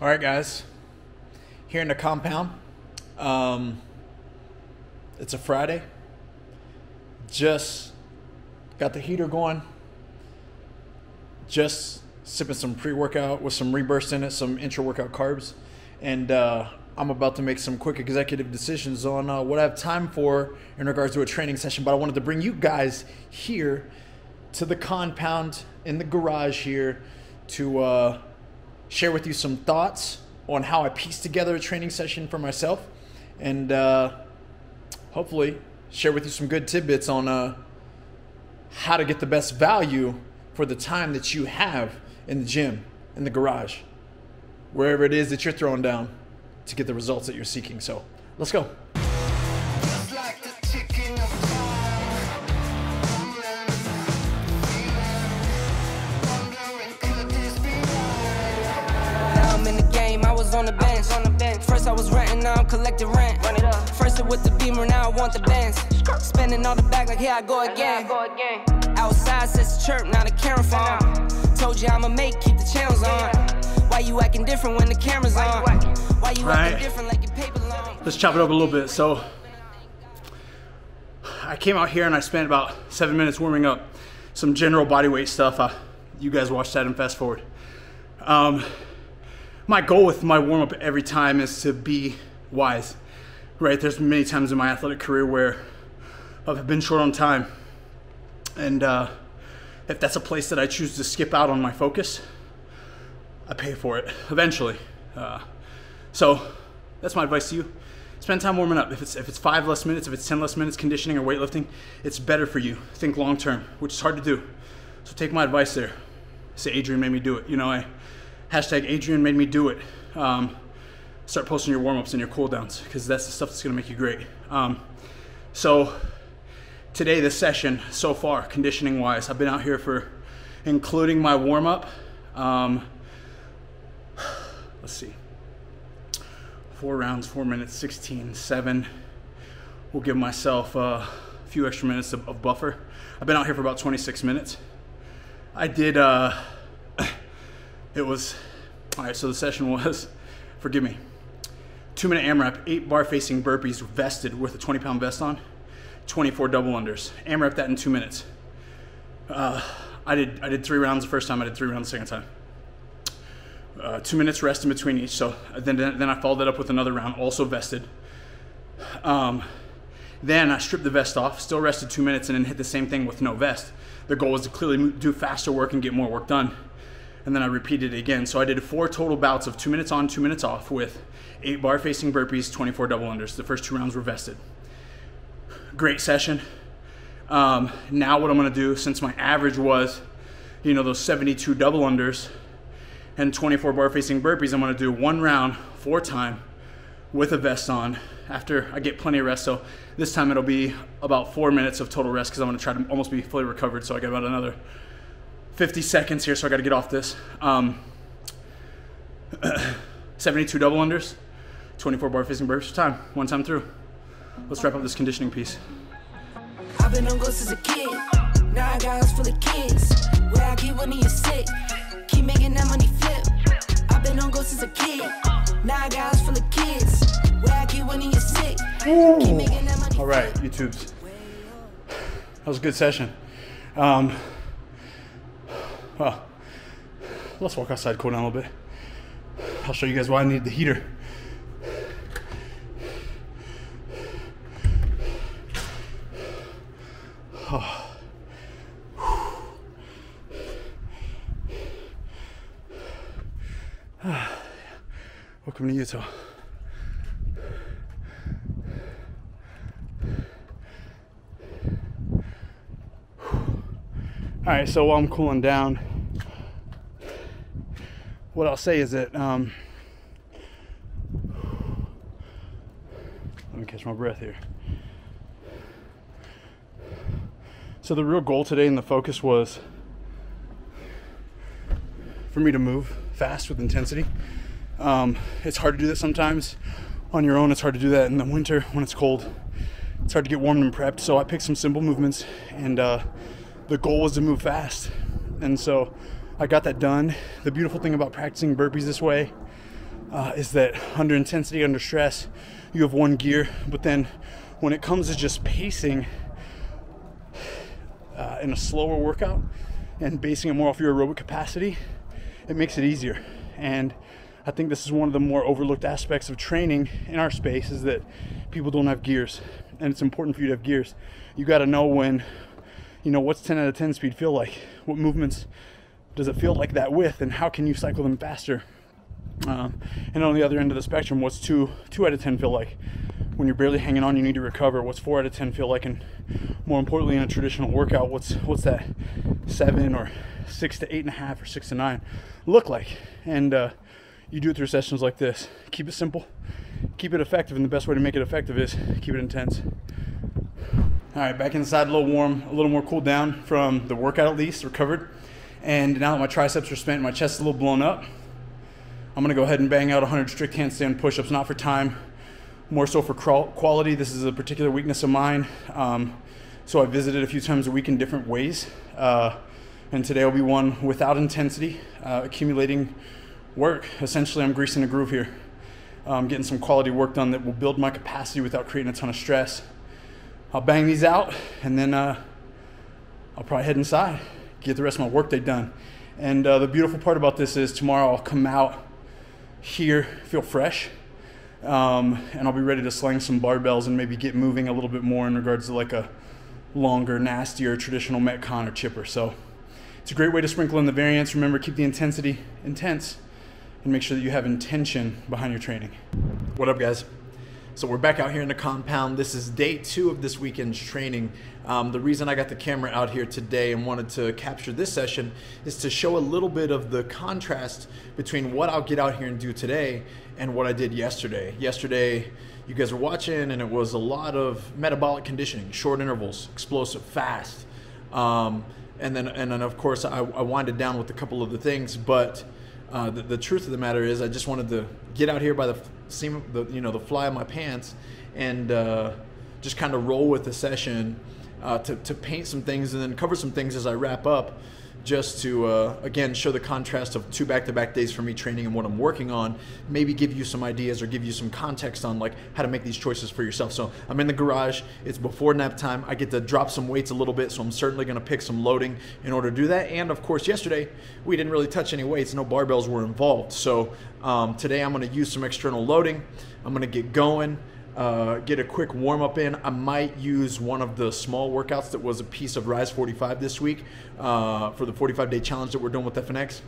All right, guys. Here in the compound. Um, it's a Friday. Just got the heater going. Just sipping some pre-workout with some reburst in it, some intra-workout carbs, and uh, I'm about to make some quick executive decisions on uh, what I have time for in regards to a training session. But I wanted to bring you guys here to the compound in the garage here to uh, share with you some thoughts on how I piece together a training session for myself, and uh, hopefully share with you some good tidbits on uh, how to get the best value for the time that you have in the gym, in the garage, wherever it is that you're throwing down to get the results that you're seeking. So let's go. First I was renting, now I'm collecting rent. Run it up. First it with the beamer, now I want the Benz. Spending all the back like here I go again. Outside says chirp, now the camera phone. Told you I'ma make, keep the channels on. Why you acting different when the camera's on? Why you Right. acting different like your paper long? Let's chop it up a little bit. So I came out here and I spent about seven minutes warming up some general body weight stuff. Uh, you guys watch that and fast forward. Um, my goal with my warm up every time is to be wise. Right? There's many times in my athletic career where I've been short on time, and uh, if that's a place that I choose to skip out on my focus, I pay for it eventually. Uh, so that's my advice to you. Spend time warming up. If it's if it's five less minutes, if it's ten less minutes conditioning or weightlifting, it's better for you. Think long term, which is hard to do. So take my advice there. Say Adrian made me do it. You know, I hashtag Adrian made me do it. Um, start posting your warm ups and your cool downs because that's the stuff that's gonna make you great. Um, so today, this session so far, conditioning wise, I've been out here for, including my warm up. Um, let's see four rounds, four minutes, 16, seven. We'll give myself a few extra minutes of, of buffer. I've been out here for about 26 minutes. I did, uh, it was, all right, so the session was, forgive me, two minute AMRAP, eight bar facing burpees vested with a 20 pound vest on, 24 double unders. AMRAP that in two minutes. Uh, I did, I did three rounds the first time, I did three rounds the second time uh, two minutes rest in between each. So then, then I followed that up with another round, also vested. Um, then I stripped the vest off, still rested two minutes, and then hit the same thing with no vest. The goal was to clearly do faster work and get more work done. And then I repeated it again. So I did four total bouts of two minutes on, two minutes off with eight bar facing burpees, 24 double unders. The first two rounds were vested. Great session. Um, now what I'm gonna do, since my average was, you know, those 72 double unders, and 24 bar facing burpees. I'm gonna do one round, four time, with a vest on after I get plenty of rest. So this time it'll be about four minutes of total rest because I'm gonna try to almost be fully recovered. So I got about another 50 seconds here, so I gotta get off this. Um, 72 double unders, 24 bar facing burpees time, one time through. Let's wrap up this conditioning piece. I've been on since a kid. Now I got house full of kids. Where I when he is sick. Keep making that money flip. I've been on since a kid. Now I got house full of kids. Where I when he is sick. Keep making that money All right, YouTubes. That was a good session. Um, well, let's walk outside, cool down a little bit. I'll show you guys why I need the heater. Ah. Welcome to Utah. All right, so while I'm cooling down, what I'll say is that um, let me catch my breath here. So the real goal today and the focus was for me to move fast with intensity. Um, it's hard to do that sometimes on your own. It's hard to do that in the winter when it's cold. It's hard to get warmed and prepped. So I picked some simple movements, and uh, the goal was to move fast. And so I got that done. The beautiful thing about practicing burpees this way uh, is that under intensity, under stress, you have one gear, but then when it comes to just pacing uh, in a slower workout and basing it more off your aerobic capacity, it makes it easier. And I think this is one of the more overlooked aspects of training in our space is that people don't have gears, and it's important for you to have gears. You got to know when, you know, what's 10 out of 10 speed feel like? What movements does it feel like that with, and how can you cycle them faster? Um, and on the other end of the spectrum, what's two two out of 10 feel like? When you're barely hanging on, you need to recover. What's four out of 10 feel like? And more importantly, in a traditional workout, what's what's that seven or six to eight and a half or six to nine look like? And uh, you do it through sessions like this. Keep it simple, keep it effective, and the best way to make it effective is keep it intense. All right, back inside, a little warm, a little more cooled down from the workout at least, recovered. And now that my triceps are spent, my chest is a little blown up. I'm gonna go ahead and bang out 100 strict handstand push-ups, not for time, more so for quality. This is a particular weakness of mine. Um, so I visited a few times a week in different ways. Uh, and today will be one without intensity, uh, accumulating work. Essentially, I'm greasing a groove here. Um, getting some quality work done that will build my capacity without creating a ton of stress. I'll bang these out and then uh, I'll probably head inside, get the rest of my workday done. And uh, the beautiful part about this is tomorrow I'll come out here, feel fresh, um, and I'll be ready to sling some barbells and maybe get moving a little bit more in regards to like a longer, nastier traditional Metcon or chipper. So it's a great way to sprinkle in the variance. Remember, keep the intensity intense and make sure that you have intention behind your training. What up, guys? So we're back out here in the compound. This is day two of this weekend's training. Um, the reason I got the camera out here today and wanted to capture this session is to show a little bit of the contrast between what I'll get out here and do today and what I did yesterday. Yesterday, you guys were watching, and it was a lot of metabolic conditioning, short intervals, explosive, fast. Um, and then, and then of course, I, I winded down with a couple of the things, but uh, the, the, truth of the matter is, I just wanted to get out here by the seam, the you know, the fly of my pants, and uh, just kind of roll with the session uh, to to paint some things and then cover some things as I wrap up just to uh, again show the contrast of two back-to-back days for me training and what I'm working on. Maybe give you some ideas or give you some context on like how to make these choices for yourself. So I'm in the garage. It's before nap time. I get to drop some weights a little bit, so I'm certainly going to pick some loading in order to do that. And of course, yesterday we didn't really touch any weights. No barbells were involved. So um, today I'm going to use some external loading. I'm going to get going uh, get a quick warm up in. I might use one of the small workouts that was a piece of Rise 45 this week uh, for the 45 day challenge that we're doing with FNX.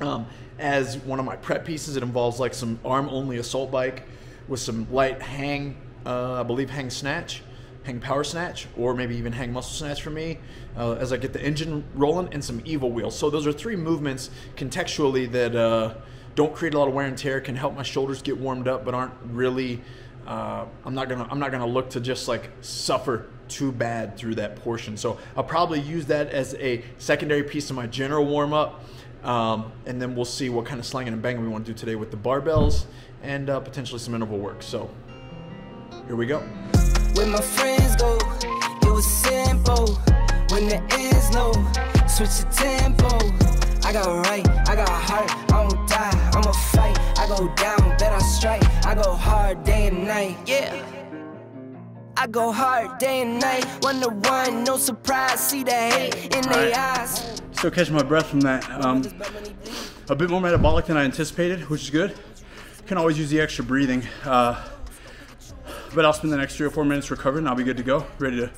Um, as one of my prep pieces, it involves like some arm only assault bike with some light hang, uh, I believe hang snatch, hang power snatch, or maybe even hang muscle snatch for me uh, as I get the engine rolling and some EVO wheels. So those are three movements contextually that uh, don't create a lot of wear and tear, can help my shoulders get warmed up, but aren't really uh, I'm not gonna I'm not gonna look to just like suffer too bad through that portion. So I'll probably use that as a secondary piece of my general warm up, um, and then we'll see what kind of slanging and banging we want to do today with the barbells and uh, potentially some interval work. So here we go. When my friends go, it was simple. When the ends low, switch the tempo. I got right, I got heart, I won't die, I'ma fight. I go down, bet I strike. I go hard day and night, yeah. I go hard day and night. One to one, no surprise. See the hate in their eyes. Still catching my breath from that. Um, a bit more metabolic than I anticipated, which is good. Can always use the extra breathing. Uh, but I'll spend the next three or four minutes recovering. I'll be good to go, ready to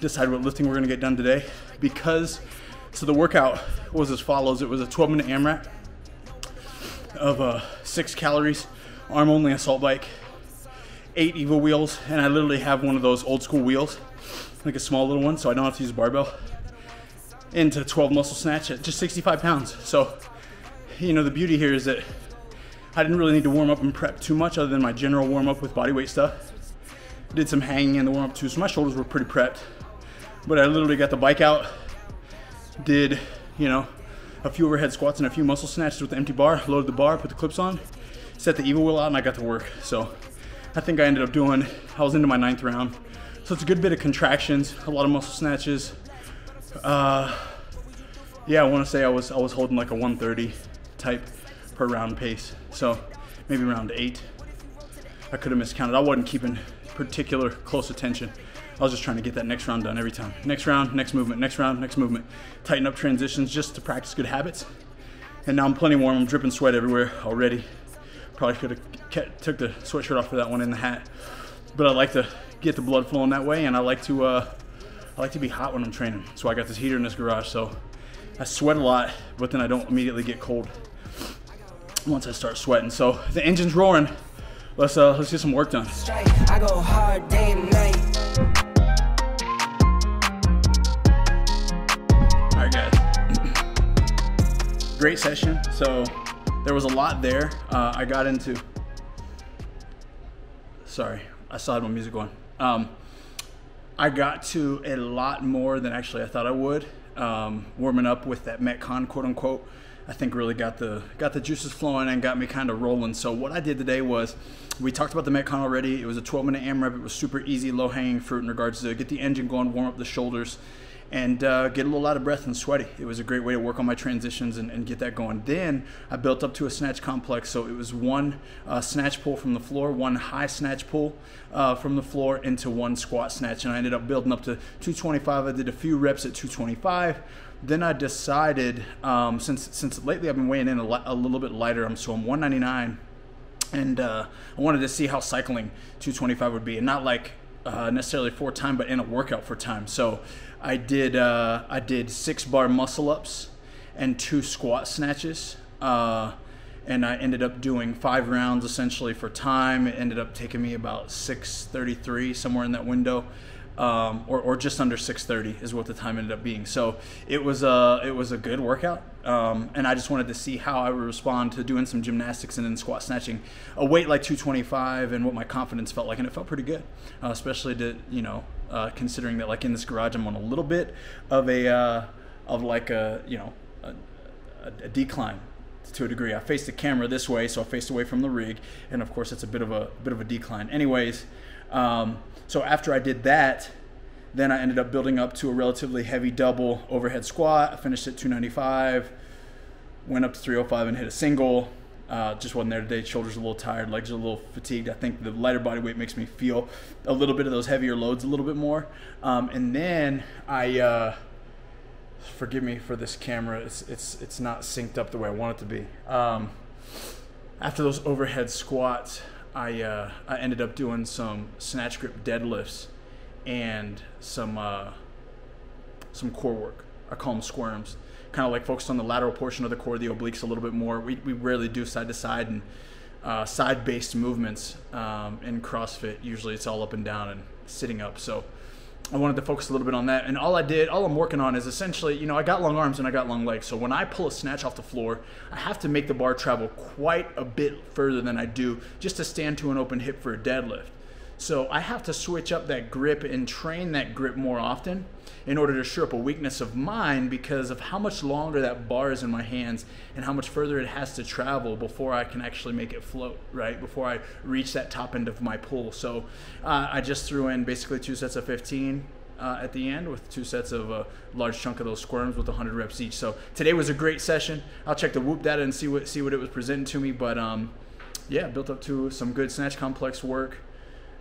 decide what lifting we're gonna get done today. Because, so the workout was as follows. It was a 12 minute AMRAP of uh, six calories, arm only assault bike, eight EVO wheels, and I literally have one of those old school wheels, like a small little one, so I don't have to use a barbell. Into 12 muscle snatch at just 65 pounds. So, you know, the beauty here is that I didn't really need to warm up and prep too much other than my general warm up with bodyweight stuff. Did some hanging in the warm up too, so my shoulders were pretty prepped. But I literally got the bike out, did, you know, a few overhead squats and a few muscle snatches with the empty bar, loaded the bar, put the clips on, set the EVO wheel out, and I got to work. So I think I ended up doing, I was into my ninth round. So it's a good bit of contractions, a lot of muscle snatches. Uh, yeah, I want to say I was I was holding like a 130 type per round pace. So maybe round eight. I could have miscounted. I wasn't keeping particular close attention. I was just trying to get that next round done every time. Next round, next movement, next round, next movement. Tighten up transitions just to practice good habits. And now I'm plenty warm. I'm dripping sweat everywhere already. Probably could have took the sweatshirt off for that one in the hat. But I like to get the blood flowing that way, and I like to uh, I like to be hot when I'm training. So I got this heater in this garage, so I sweat a lot, but then I don't immediately get cold once I start sweating. So the engine's roaring. Let's uh, let's get some work done. I go hard day and night. All right, guys. Great session. So there was a lot there. Uh, I got into. Sorry, I still had my music going. Um, I got to a lot more than actually I thought I would. Um, warming up with that Metcon, quote unquote, I think really got the got the juices flowing and got me kind of rolling. So what I did today was, we talked about the Metcon already. It was a 12 minute AMRAP. It was super easy, low hanging fruit in regards to get the engine going, warm up the shoulders, and uh, get a little out of breath and sweaty. It was a great way to work on my transitions and, and get that going. Then I built up to a snatch complex. So it was one uh, snatch pull from the floor, one high snatch pull uh, from the floor into one squat snatch. And I ended up building up to 225. I did a few reps at 225. Then I decided, um, since since lately I've been weighing in a, li- a little bit lighter, I'm so I'm 199 and uh, I wanted to see how cycling 225 would be, and not like uh, necessarily for time, but in a workout for time. So I did uh, I did six bar muscle ups and two squat snatches, uh, and I ended up doing five rounds essentially for time. It ended up taking me about 6:33 somewhere in that window. Um, or, or just under 6:30 is what the time ended up being. So it was a it was a good workout, um, and I just wanted to see how I would respond to doing some gymnastics and then squat snatching a weight like 225 and what my confidence felt like, and it felt pretty good, uh, especially to you know uh, considering that like in this garage I'm on a little bit of a uh, of like a you know a, a decline to a degree. I faced the camera this way, so I faced away from the rig, and of course it's a bit of a bit of a decline. Anyways, um, so after I did that, then I ended up building up to a relatively heavy double overhead squat. I finished at 295, went up to 305 and hit a single. Uh, just wasn't there today. Shoulders a little tired, legs a little fatigued. I think the lighter body weight makes me feel a little bit of those heavier loads a little bit more. Um, and then I, uh, forgive me for this camera. It's it's it's not synced up the way I want it to be. Um, after those overhead squats, I uh, I ended up doing some snatch grip deadlifts and some uh, some core work. I call them squirms. Kind of like focused on the lateral portion of the core, the obliques a little bit more. We, we rarely do side to side and uh, side based movements um, in CrossFit. Usually it's all up and down and sitting up. So I wanted to focus a little bit on that. And all I did, all I'm working on is essentially, you know, I got long arms and I got long legs. So when I pull a snatch off the floor, I have to make the bar travel quite a bit further than I do just to stand to an open hip for a deadlift. So I have to switch up that grip and train that grip more often in order to shore up a weakness of mine because of how much longer that bar is in my hands and how much further it has to travel before I can actually make it float, right? Before I reach that top end of my pull. So uh, I just threw in basically two sets of 15 uh, at the end with two sets of a large chunk of those squirms with 100 reps each. So today was a great session. I'll check the whoop data and see what see what it was presenting to me, but um, yeah, built up to some good snatch complex work.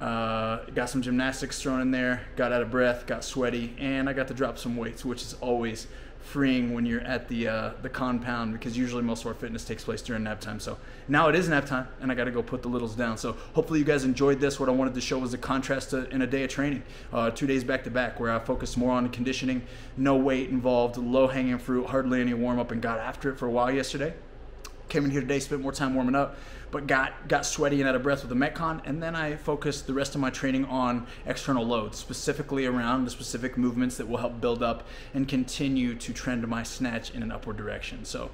Uh, got some gymnastics thrown in there, got out of breath, got sweaty, and I got to drop some weights, which is always freeing when you're at the uh, the compound because usually most of our fitness takes place during nap time. So now it is nap time, and I got to go put the littles down. So hopefully you guys enjoyed this. What I wanted to show was the contrast to, in a day of training, uh, two days back to back, where I focused more on conditioning, no weight involved, low hanging fruit, hardly any warm up, and got after it for a while yesterday. Came in here today, spent more time warming up, but got got sweaty and out of breath with the Metcon, and then I focused the rest of my training on external loads, specifically around the specific movements that will help build up and continue to trend my snatch in an upward direction. So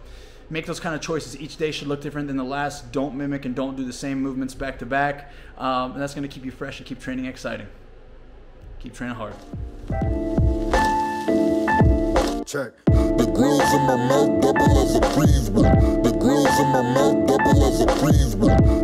make those kind of choices. Each day should look different than the last. Don't mimic and don't do the same movements back to back. Um, and that's going to keep you fresh and keep training exciting. Keep training hard. Check. Grills in my mouth double as a freeze. The grills in my mouth double as a freeze.